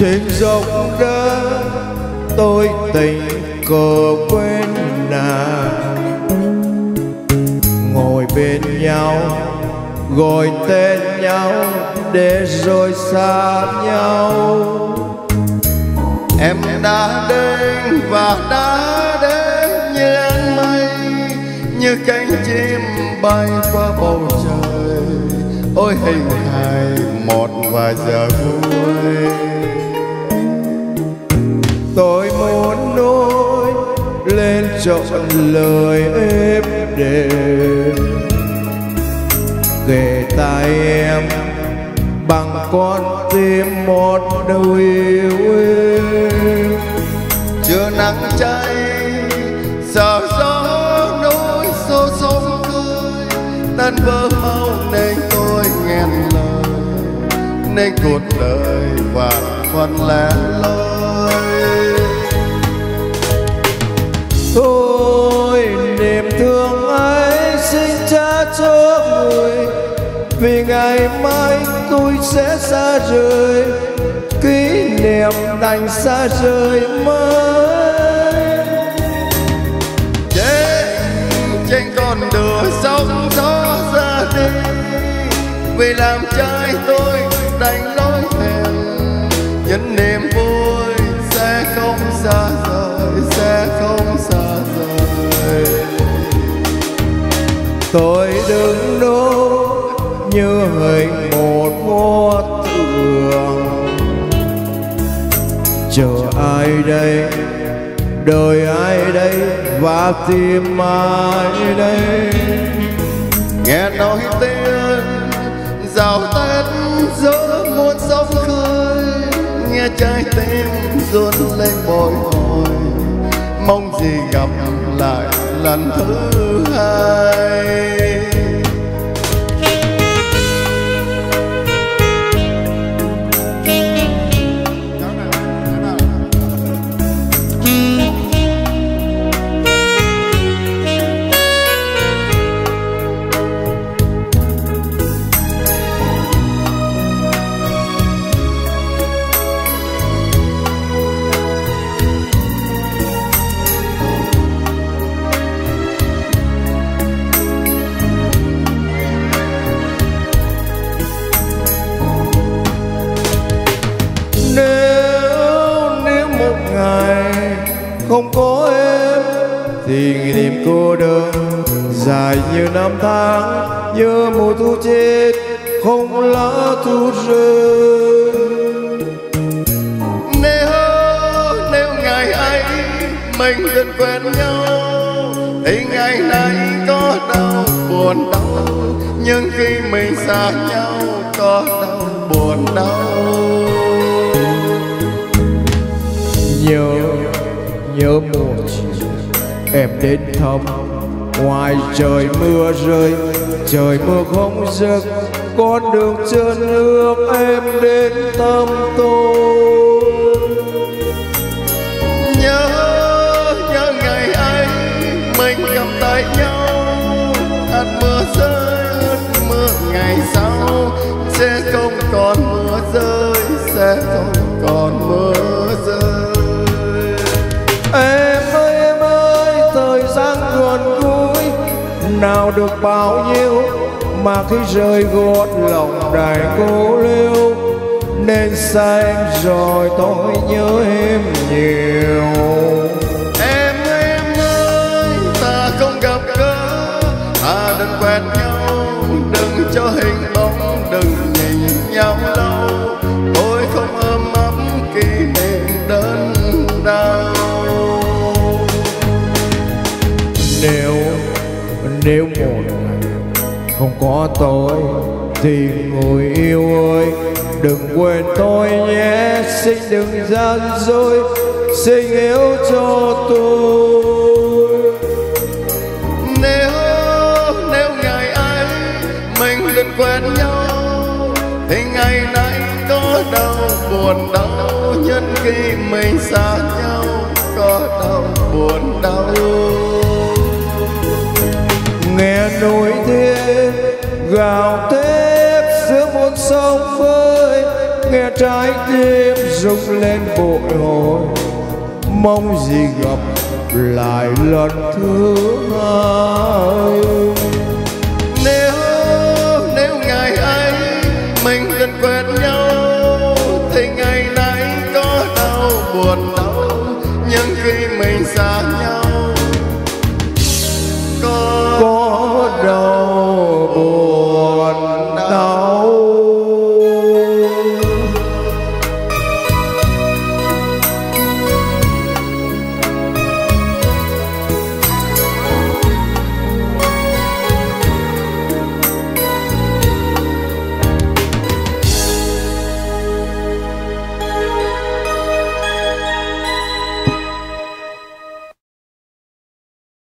trên dòng đất tôi tình cờ quên nàng. Ngồi bên nhau, gọi tên nhau để rồi xa nhau. Em đã đến và đã đến như anh mây, như cánh chim bay qua bầu trời. Ôi hình hài một vài giờ vui. Trọn lời êm đềm. Kề tai em bằng con tim một đầu yêu em. Chưa nắng cháy, sợ gió nỗi sâu sông cười tan vỡ mau nên tôi nghẹn lời, nên cuộc đời và phần lẻ loi. Ngày mai tôi sẽ xa rời. Kỷ niệm đành xa rời mới. Trên trên con đường sóng gió ra đi. Vì làm trai tôi đành lối hẹn. Những niềm vui sẽ không xa rời, sẽ không xa rời. Tôi đừng như hình một vô thường. Chờ ai đây? Đời ai đây? Và tìm ai đây? Nghe nói tên rào tết giữa muôn sóng khơi. Nghe trái tim run lên bồi hồi. Mong gì gặp lại lần thứ hai. Ngày không có em thì niềm cô đơn dài như năm tháng như mùa thu chết, không lá thu rơi. Nếu nếu ngày ấy mình gần quen nhau, thì ngày nay có đau buồn đau. Nhưng khi mình xa nhau, có đau buồn đau. Nhớ nhớ một chiều, em đến thăm. Ngoài trời mưa rơi, trời mưa không dứt con đường trơn nước em đến thăm tôi. Nhớ nhớ ngày ấy, mình cầm tay nhau. Hạt mưa rơi, mưa ngày sau, sẽ không còn mưa rơi, sẽ không Nào được bao nhiêu Mà khi rơi gót lòng đài cô liêu, Nên xa em rồi tôi nhớ em nhiều. Không có tôi Thì người yêu ơi, đừng quên tôi nhé. Xin đừng gian dối, Xin yêu cho tôi. Nếu nếu ngày ấy mình đừng quen nhau, thì ngày nay có đau, buồn đau, nhân khi mình xa nhau, có đau, buồn gào thét giữa muôn sông vơi nghe trái tim rung lên bội hồi. Mong gì gặp lại lần thứ hai. Nếu nếu ngày ấy mình gần quen nhau, thì ngày nay có đau buồn đau. Nhưng khi mình xa nhau